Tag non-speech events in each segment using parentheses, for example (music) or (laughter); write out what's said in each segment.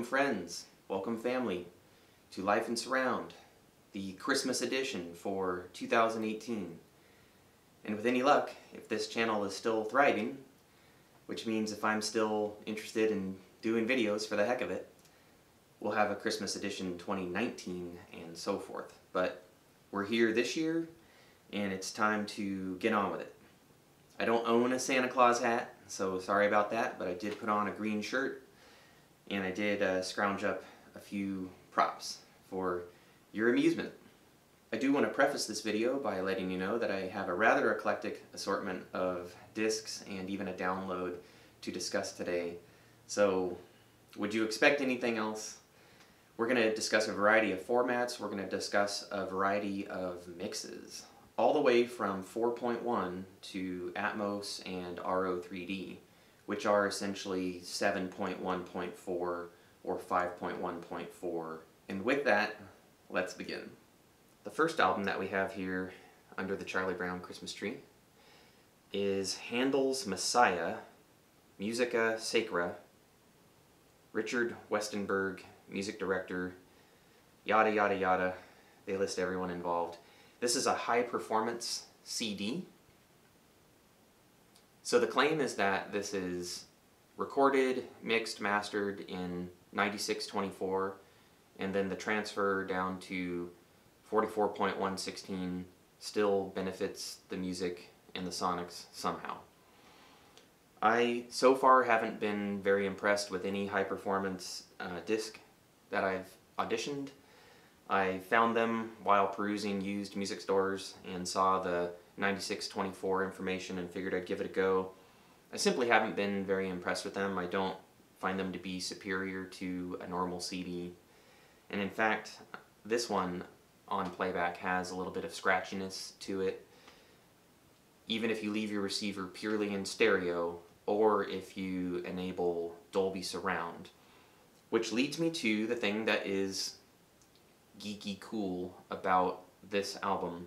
Welcome friends, welcome family to Life in Surround, the Christmas edition for 2018. And with any luck, if this channel is still thriving, which means if I'm still interested in doing videos for the heck of it, we'll have a Christmas edition 2019 and so forth. But we're here this year, and it's time to get on with it. I don't own a Santa Claus hat, so sorry about that, but I did put on a green shirt, and I did uh, scrounge up a few props for your amusement. I do want to preface this video by letting you know that I have a rather eclectic assortment of discs and even a download to discuss today. So, would you expect anything else? We're going to discuss a variety of formats, we're going to discuss a variety of mixes all the way from 4.1 to Atmos and Auro-3D, which are essentially 7.1.4 or 5.1.4. And with that, let's begin. The first album that we have here under the Charlie Brown Christmas tree is Handel's Messiah, Musica Sacra, Richard Westenberg, music director, yada yada yada. They list everyone involved. This is a high performance CD. So the claim is that this is recorded, mixed, mastered in 9624, and then the transfer down to 44.116 still benefits the music and the sonics somehow. I so far haven't been very impressed with any high performance uh, disc that I've auditioned. I found them while perusing used music stores and saw the 9624 information and figured I'd give it a go. I simply haven't been very impressed with them. I don't find them to be superior to a normal CD. And in fact, this one on playback has a little bit of scratchiness to it. Even if you leave your receiver purely in stereo, or if you enable Dolby Surround. Which leads me to the thing that is geeky cool about this album.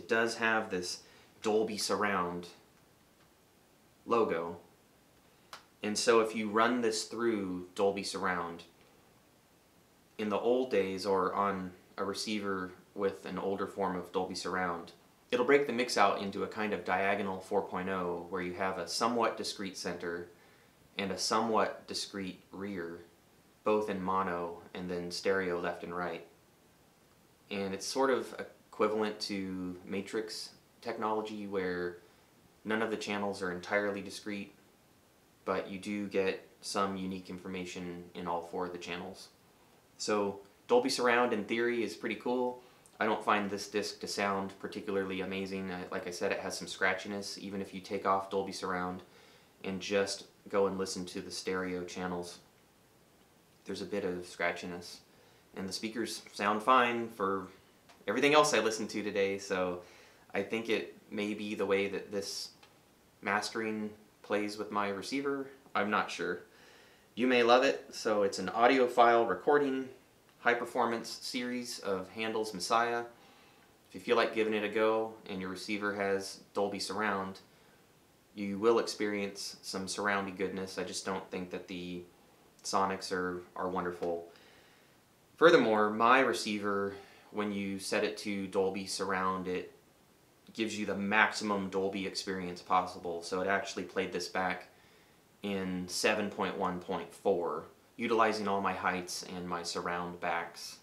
It does have this Dolby Surround logo. And so if you run this through Dolby Surround, in the old days or on a receiver with an older form of Dolby Surround, it'll break the mix out into a kind of diagonal 4.0 where you have a somewhat discrete center and a somewhat discrete rear both in mono and then stereo left and right. And it's sort of equivalent to matrix technology where none of the channels are entirely discrete, but you do get some unique information in all four of the channels. So Dolby Surround in theory is pretty cool. I don't find this disc to sound particularly amazing. Like I said, it has some scratchiness, even if you take off Dolby Surround and just go and listen to the stereo channels there's a bit of scratchiness. And the speakers sound fine for everything else I listened to today, so I think it may be the way that this mastering plays with my receiver. I'm not sure. You may love it, so it's an audiophile recording, high performance series of Handel's Messiah. If you feel like giving it a go and your receiver has Dolby Surround, you will experience some surroundy goodness. I just don't think that the Sonics are, are wonderful. Furthermore, my receiver, when you set it to Dolby Surround, it gives you the maximum Dolby experience possible. So it actually played this back in 7.1.4, utilizing all my heights and my surround backs.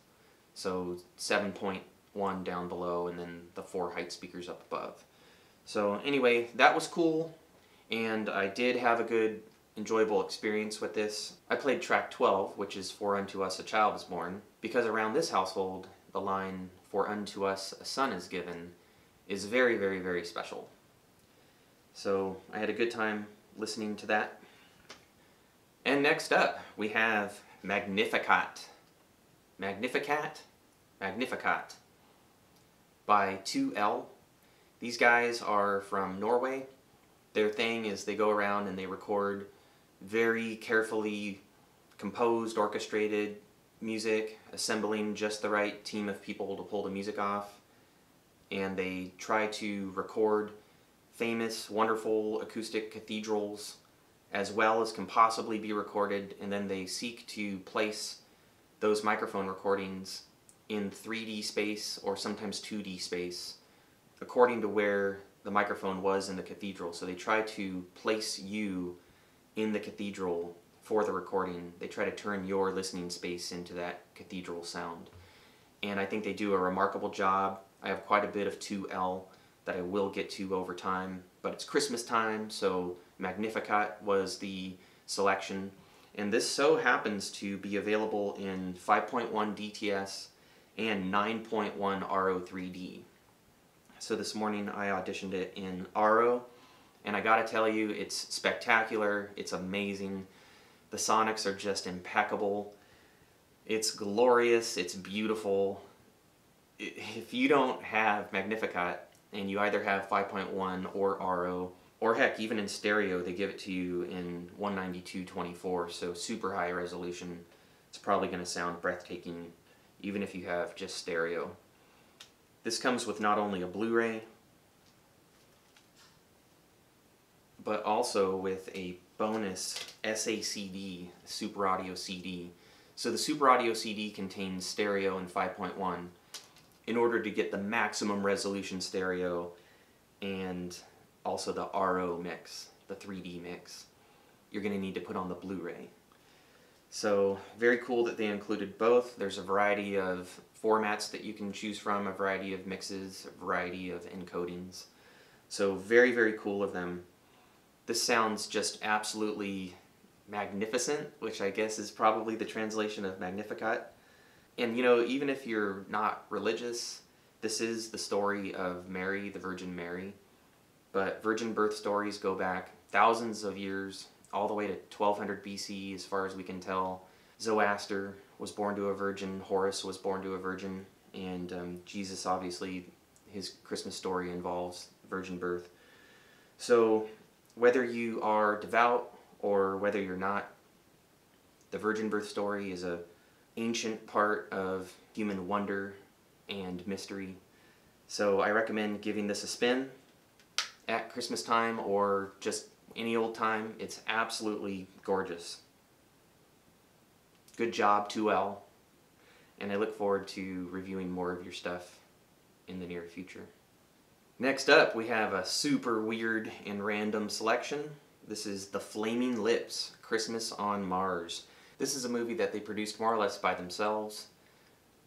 So 7.1 down below and then the four height speakers up above. So anyway, that was cool and I did have a good enjoyable experience with this. I played track 12, which is For Unto Us a Child is Born, because around this household, the line For Unto Us a Son is Given is very, very, very special. So I had a good time listening to that. And next up, we have Magnificat. Magnificat? Magnificat by 2L. These guys are from Norway. Their thing is they go around and they record very carefully composed, orchestrated music, assembling just the right team of people to pull the music off. And they try to record famous, wonderful acoustic cathedrals as well as can possibly be recorded, and then they seek to place those microphone recordings in 3D space or sometimes 2D space according to where the microphone was in the cathedral. So they try to place you in the cathedral for the recording. They try to turn your listening space into that cathedral sound. And I think they do a remarkable job. I have quite a bit of 2L that I will get to over time, but it's Christmas time, so Magnificat was the selection. And this so happens to be available in 5.1 DTS and 9.1 Auro-3D. So this morning I auditioned it in Auro, and I gotta tell you, it's spectacular, it's amazing. The sonics are just impeccable. It's glorious, it's beautiful. If you don't have Magnificat, and you either have 5.1 or Auro, or heck, even in stereo, they give it to you in 192.24, so super high resolution. It's probably going to sound breathtaking, even if you have just stereo. This comes with not only a Blu-ray, but also with a bonus SACD, Super Audio CD. So the Super Audio CD contains stereo and 5.1 in order to get the maximum resolution stereo and also the Auro mix, the 3D mix, you're going to need to put on the Blu-ray. So very cool that they included both. There's a variety of formats that you can choose from, a variety of mixes, a variety of encodings. So very, very cool of them. This sounds just absolutely magnificent, which I guess is probably the translation of Magnificat. And you know, even if you're not religious, this is the story of Mary, the Virgin Mary. But virgin birth stories go back thousands of years, all the way to 1200 BC, as far as we can tell. Zoroaster was born to a virgin, Horus was born to a virgin, and um, Jesus, obviously, his Christmas story involves virgin birth. So, whether you are devout or whether you're not, the virgin birth story is a ancient part of human wonder and mystery. So I recommend giving this a spin at Christmas time or just any old time. It's absolutely gorgeous. Good job, 2L. And I look forward to reviewing more of your stuff in the near future. Next up, we have a super weird and random selection. This is The Flaming Lips, Christmas on Mars. This is a movie that they produced more or less by themselves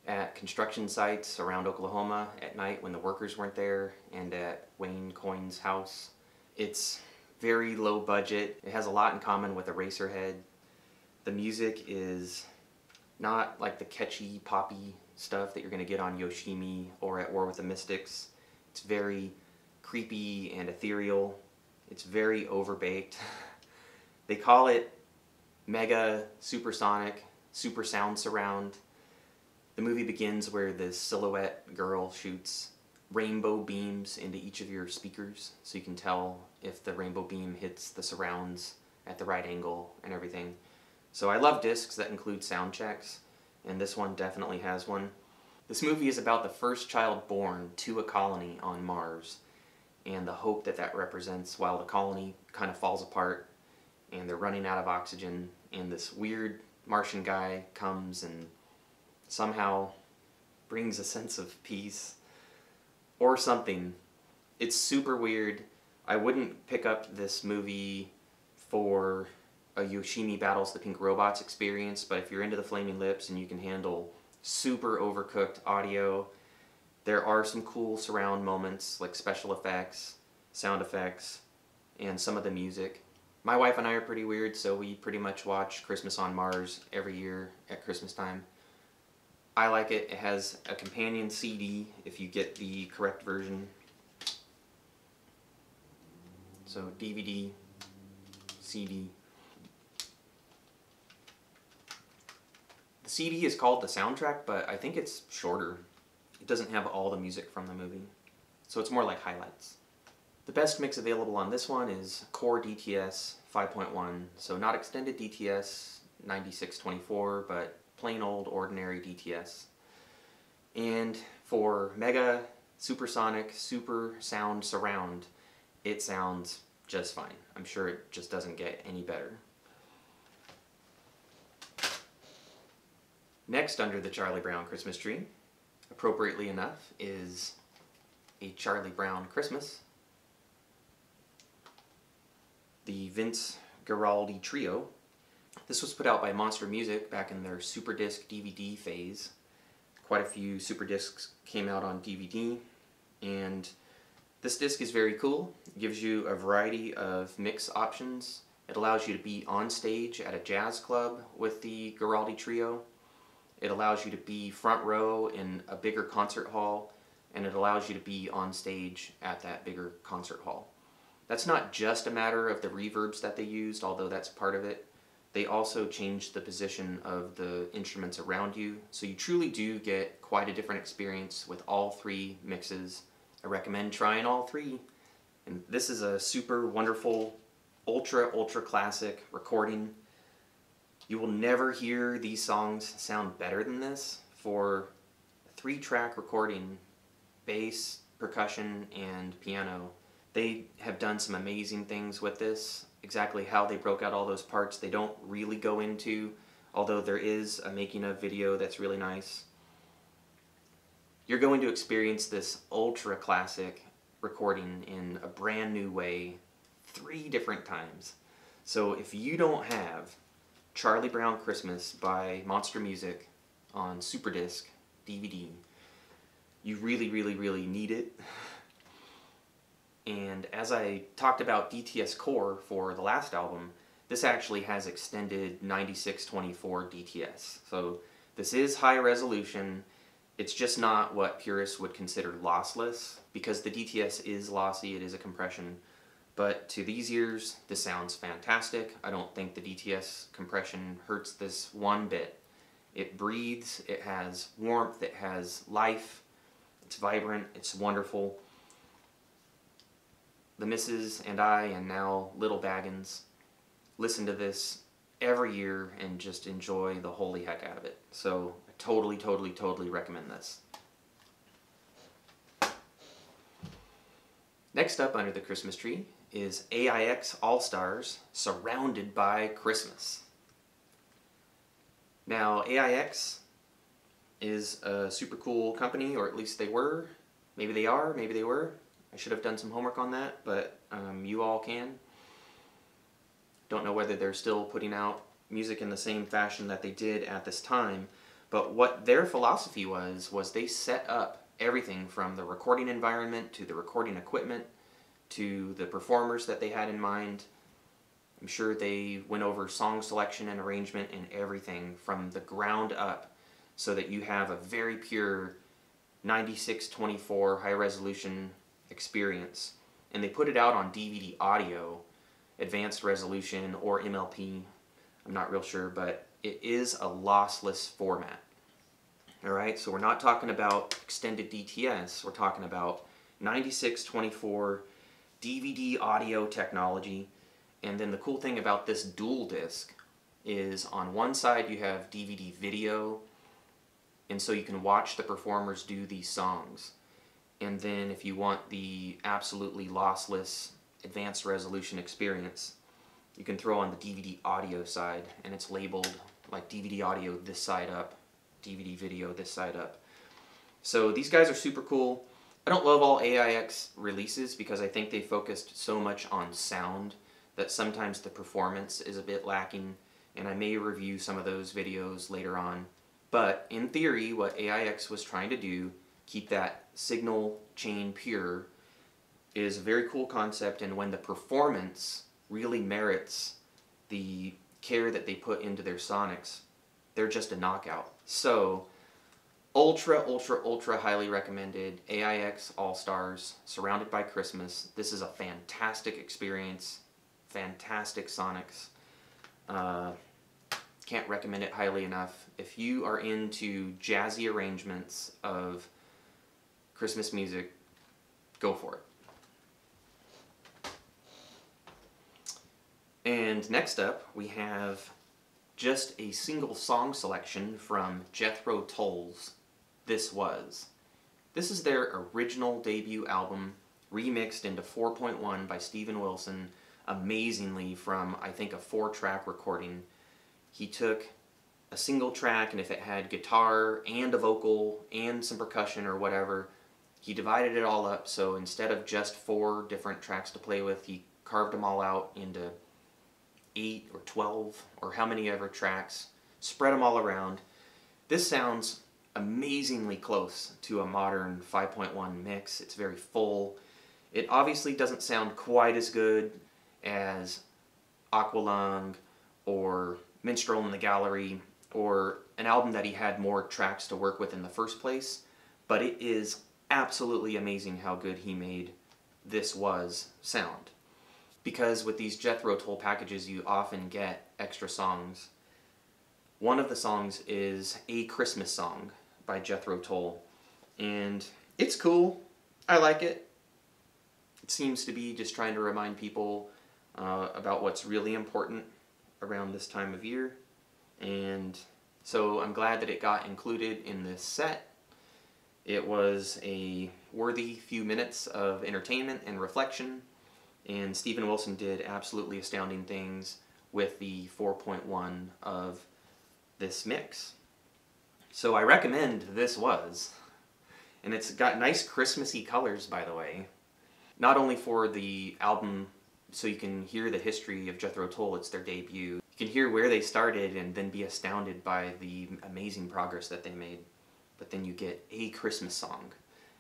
at construction sites around Oklahoma at night when the workers weren't there and at Wayne Coyne's house. It's very low budget. It has a lot in common with Eraserhead. The music is not like the catchy poppy stuff that you're going to get on Yoshimi or at War with the Mystics. It's very creepy and ethereal. It's very overbaked. (laughs) they call it mega supersonic super sound surround. The movie begins where the silhouette girl shoots rainbow beams into each of your speakers so you can tell if the rainbow beam hits the surrounds at the right angle and everything. So I love discs that include sound checks and this one definitely has one. This movie is about the first child born to a colony on Mars and the hope that that represents while the colony kind of falls apart and they're running out of oxygen and this weird Martian guy comes and somehow brings a sense of peace or something. It's super weird. I wouldn't pick up this movie for a Yoshimi Battles the Pink Robots experience, but if you're into the Flaming Lips and you can handle super overcooked audio, there are some cool surround moments like special effects, sound effects, and some of the music. My wife and I are pretty weird, so we pretty much watch Christmas on Mars every year at Christmas time. I like it. It has a companion CD if you get the correct version. So DVD, CD. CD is called the soundtrack, but I think it's shorter. It doesn't have all the music from the movie. So it's more like highlights. The best mix available on this one is Core DTS 5.1, so not extended DTS 9624, but plain old ordinary DTS. And for Mega Supersonic Super Sound Surround, it sounds just fine. I'm sure it just doesn't get any better. Next under the Charlie Brown Christmas tree, appropriately enough, is a Charlie Brown Christmas. The Vince Guaraldi Trio. This was put out by Monster Music back in their Super Disc DVD phase. Quite a few Super Discs came out on DVD, and this disc is very cool. It gives you a variety of mix options. It allows you to be on stage at a jazz club with the Guaraldi Trio. It allows you to be front row in a bigger concert hall, and it allows you to be on stage at that bigger concert hall. That's not just a matter of the reverbs that they used, although that's part of it. They also changed the position of the instruments around you, so you truly do get quite a different experience with all three mixes I recommend trying all three. And this is a super wonderful, ultra, ultra classic recording. You will never hear these songs sound better than this for three track recording bass, percussion, and piano. They have done some amazing things with this. Exactly how they broke out all those parts, they don't really go into, although there is a making of video that's really nice you're going to experience this ultra classic recording in a brand new way three different times. So if you don't have Charlie Brown Christmas by Monster Music on Super Disc DVD, you really, really, really need it. And as I talked about DTS Core for the last album, this actually has extended 9624 DTS. So this is high resolution. It's just not what purists would consider lossless, because the DTS is lossy, it is a compression, but to these ears, this sounds fantastic. I don't think the DTS compression hurts this one bit. It breathes, it has warmth, it has life, it's vibrant, it's wonderful. The missus and I, and now little Baggins, listen to this every year and just enjoy the holy heck out of it. So I totally, totally, totally recommend this. Next up under the Christmas tree is AIX All-Stars Surrounded by Christmas. Now, AIX is a super cool company, or at least they were. Maybe they are, maybe they were. I should have done some homework on that, but um, you all can. Don't know whether they're still putting out music in the same fashion that they did at this time, but what their philosophy was, was they set up everything from the recording environment to the recording equipment to the performers that they had in mind. I'm sure they went over song selection and arrangement and everything from the ground up so that you have a very pure 9624 high resolution experience. And they put it out on DVD audio, advanced resolution, or MLP. I'm not real sure, but it is a lossless format. All right, so we're not talking about extended DTS, we're talking about 9624 DVD audio technology. And then the cool thing about this dual disc is on one side you have DVD video, and so you can watch the performers do these songs. And then if you want the absolutely lossless advanced resolution experience, you can throw on the DVD audio side, and it's labeled like DVD audio this side up, DVD video this side up. So these guys are super cool. I don't love all AIX releases because I think they focused so much on sound that sometimes the performance is a bit lacking and I may review some of those videos later on. But in theory, what AIX was trying to do, keep that signal chain pure, is a very cool concept and when the performance really merits the care that they put into their sonics, they're just a knockout. So, ultra, ultra, ultra highly recommended AIX All Stars, surrounded by Christmas. This is a fantastic experience, fantastic sonics. Uh, can't recommend it highly enough. If you are into jazzy arrangements of Christmas music, go for it. And next up, we have just a single song selection from Jethro Tull's This Was. This is their original debut album, remixed into 4.1 by Steven Wilson, amazingly from, I think, a four track recording. He took a single track, and if it had guitar and a vocal and some percussion or whatever, he divided it all up. So instead of just four different tracks to play with, he carved them all out into eight or 12 or how many ever tracks, spread them all around. This sounds amazingly close to a modern 5.1 mix. It's very full. It obviously doesn't sound quite as good as Aqualung or Minstrel in the Gallery or an album that he had more tracks to work with in the first place, but it is absolutely amazing how good he made this was sound. Because with these Jethro Tull packages, you often get extra songs. One of the songs is A Christmas Song by Jethro Tull, and it's cool. I like it. It seems to be just trying to remind people uh, about what's really important around this time of year, and so I'm glad that it got included in this set. It was a worthy few minutes of entertainment and reflection, and Steven Wilson did absolutely astounding things with the 4.1 of this mix. So I recommend This Was, and it's got nice Christmassy colors, by the way. Not only for the album, so you can hear the history of Jethro Tull, it's their debut. You can hear where they started and then be astounded by the amazing progress that they made but then you get a Christmas song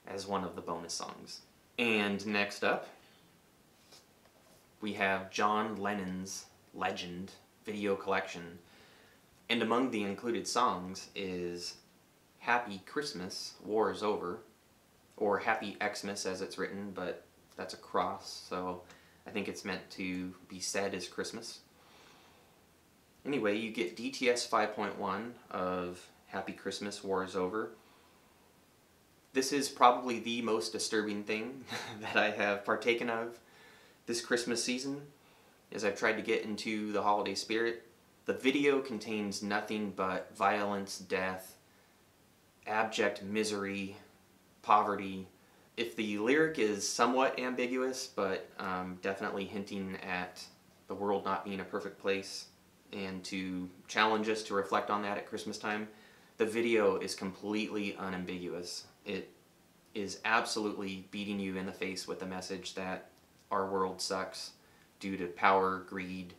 as one of the bonus songs. And next up, we have John Lennon's Legend video collection. And among the included songs is Happy Christmas, War is Over, or Happy Xmas as it's written, but that's a cross, so I think it's meant to be said as Christmas. Anyway, you get DTS 5.1 of Happy Christmas, War is Over. This is probably the most disturbing thing (laughs) that I have partaken of this Christmas season as I've tried to get into the holiday spirit. The video contains nothing but violence, death, abject misery, poverty. If the lyric is somewhat ambiguous, but um, definitely hinting at the world not being a perfect place and to challenge us to reflect on that at Christmas time, the video is completely unambiguous. It is absolutely beating you in the face with the message that our world sucks due to power, greed,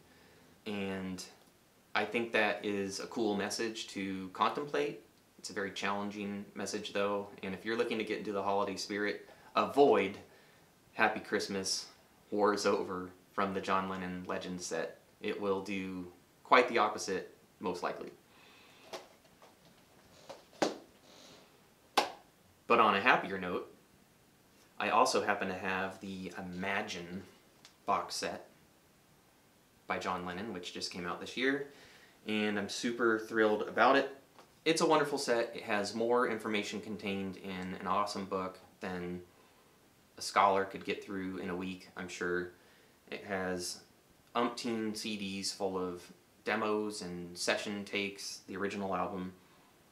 and I think that is a cool message to contemplate. It's a very challenging message though, and if you're looking to get into the holiday spirit, avoid Happy Christmas, War is Over from the John Lennon Legend set. It will do quite the opposite, most likely. But on a happier note, I also happen to have the Imagine box set by John Lennon, which just came out this year, and I'm super thrilled about it. It's a wonderful set. It has more information contained in an awesome book than a scholar could get through in a week, I'm sure. It has umpteen CDs full of demos and session takes, the original album,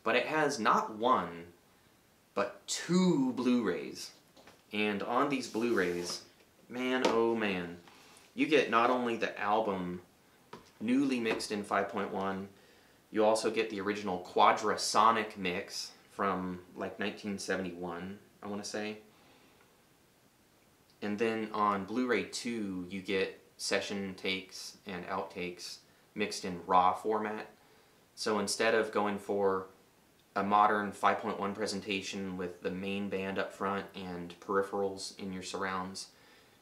but it has not one but two Blu-rays. And on these Blu-rays, man oh man, you get not only the album newly mixed in 5.1, you also get the original Quadrasonic mix from like 1971, I want to say. And then on Blu-ray 2, you get session takes and outtakes mixed in RAW format. So instead of going for a modern 5.1 presentation with the main band up front and peripherals in your surrounds.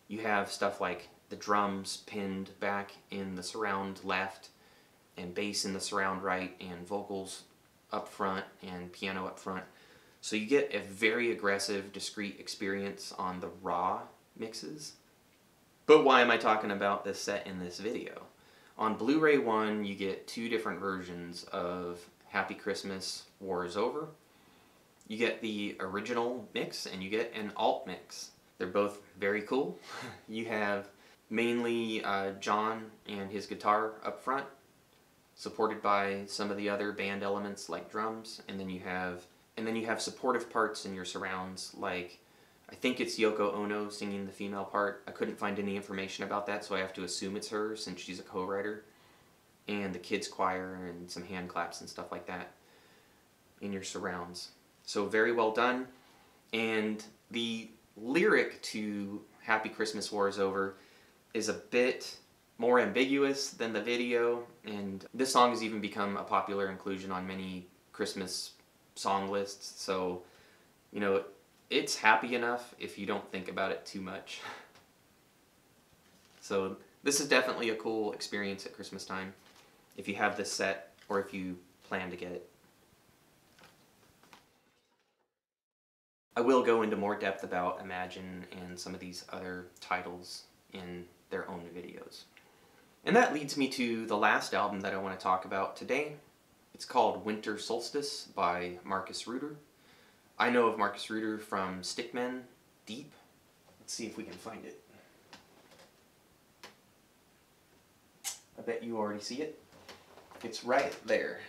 You have stuff like the drums pinned back in the surround left and bass in the surround right and vocals up front and piano up front. So you get a very aggressive, discrete experience on the raw mixes. But why am I talking about this set in this video? On Blu-ray 1, you get two different versions of Happy Christmas, War is Over. You get the original mix and you get an alt mix. They're both very cool. (laughs) you have mainly uh, John and his guitar up front, supported by some of the other band elements like drums, and then you have and then you have supportive parts in your surrounds like I think it's Yoko Ono singing the female part. I couldn't find any information about that, so I have to assume it's her since she's a co-writer. And the kids choir and some hand claps and stuff like that in your surrounds. So very well done. And the lyric to Happy Christmas War is Over is a bit more ambiguous than the video, and this song has even become a popular inclusion on many Christmas song lists, so, you know, it's happy enough if you don't think about it too much. (laughs) so this is definitely a cool experience at Christmas time, if you have this set, or if you plan to get it. I will go into more depth about Imagine and some of these other titles in their own videos. And that leads me to the last album that I want to talk about today. It's called Winter Solstice by Markus Reuter. I know of Markus Reuter from Stick Men Deep. Let's see if we can find it. I bet you already see it. It's right there.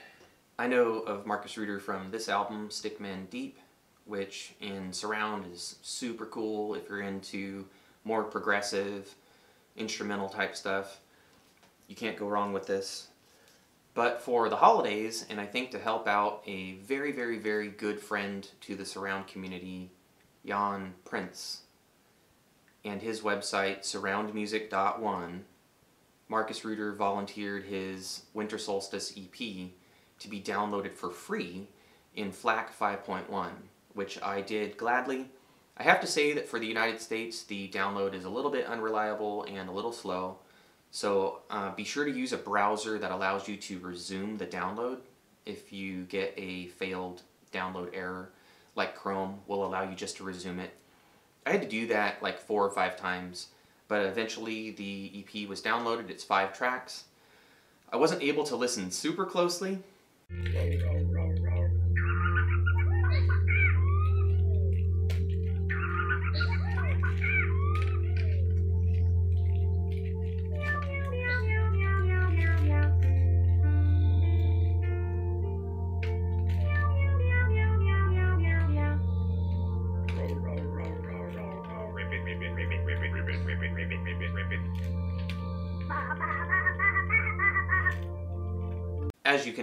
I know of Markus Reuter from this album, Stick Men Deep, which in surround is super cool if you're into more progressive instrumental type stuff. You can't go wrong with this. But for the holidays, and I think to help out a very, very, very good friend to the surround community, Jan Prince, and his website, surroundmusic.one, Markus Reuter volunteered his Winter Solstice EP to be downloaded for free in FLAC 5.1 which I did gladly. I have to say that for the United States, the download is a little bit unreliable and a little slow. So uh, be sure to use a browser that allows you to resume the download if you get a failed download error, like Chrome will allow you just to resume it. I had to do that like four or five times, but eventually the EP was downloaded, it's five tracks. I wasn't able to listen super closely,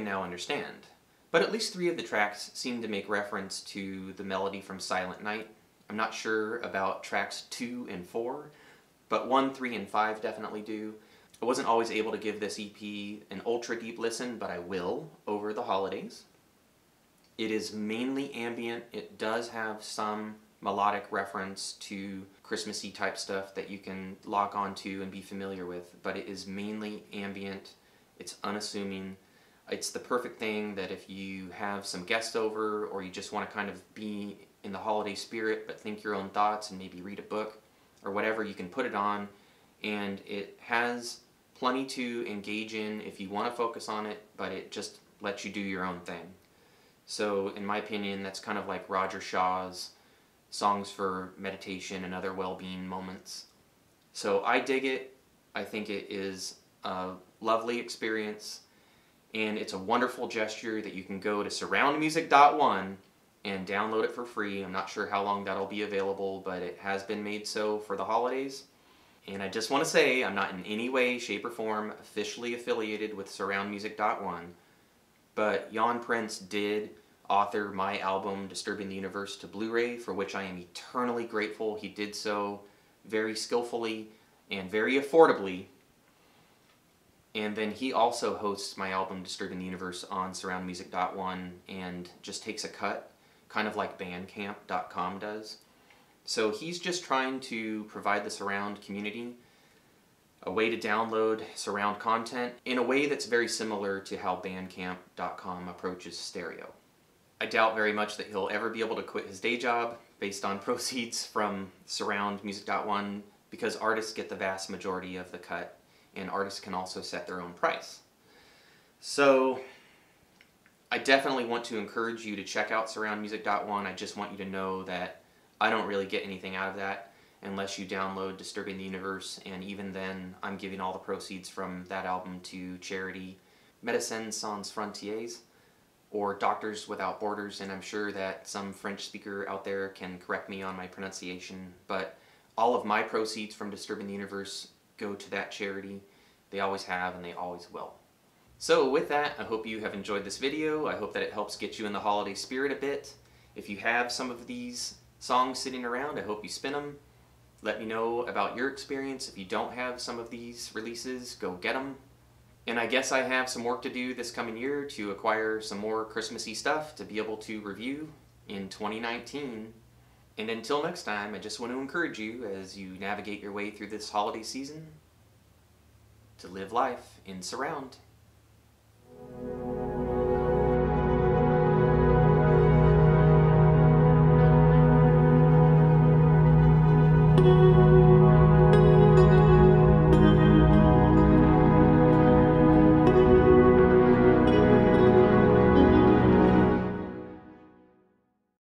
now understand. But at least three of the tracks seem to make reference to the melody from Silent Night. I'm not sure about tracks 2 and 4, but 1, 3, and 5 definitely do. I wasn't always able to give this EP an ultra deep listen, but I will over the holidays. It is mainly ambient. It does have some melodic reference to Christmassy type stuff that you can lock onto and be familiar with, but it is mainly ambient. It's unassuming it's the perfect thing that if you have some guests over or you just want to kind of be in the holiday spirit but think your own thoughts and maybe read a book or whatever, you can put it on and it has plenty to engage in if you want to focus on it, but it just lets you do your own thing. So in my opinion, that's kind of like Roger Shaw's songs for meditation and other well-being moments. So I dig it. I think it is a lovely experience and it's a wonderful gesture that you can go to surroundmusic.one and download it for free. I'm not sure how long that'll be available, but it has been made so for the holidays. And I just want to say I'm not in any way, shape, or form officially affiliated with surroundmusic.one, but Jan Prince did author my album Disturbing the Universe to Blu-ray, for which I am eternally grateful. He did so very skillfully and very affordably and then he also hosts my album Disturbing the Universe on surroundmusic.one and just takes a cut, kind of like bandcamp.com does. So he's just trying to provide the surround community a way to download surround content in a way that's very similar to how bandcamp.com approaches stereo. I doubt very much that he'll ever be able to quit his day job based on (laughs) proceeds from surroundmusic.one because artists get the vast majority of the cut and artists can also set their own price. So I definitely want to encourage you to check out surroundmusic.one. I just want you to know that I don't really get anything out of that unless you download Disturbing the Universe, and even then, I'm giving all the proceeds from that album to charity Médecins Sans Frontières, or Doctors Without Borders, and I'm sure that some French speaker out there can correct me on my pronunciation, but all of my proceeds from Disturbing the Universe go to that charity. They always have and they always will. So with that, I hope you have enjoyed this video. I hope that it helps get you in the holiday spirit a bit. If you have some of these songs sitting around, I hope you spin them. Let me know about your experience. If you don't have some of these releases, go get them. And I guess I have some work to do this coming year to acquire some more Christmassy stuff to be able to review in 2019. And until next time, I just want to encourage you as you navigate your way through this holiday season to live life in surround.